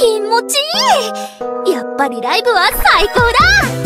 気持ちいい。やっぱりライブは最高だ。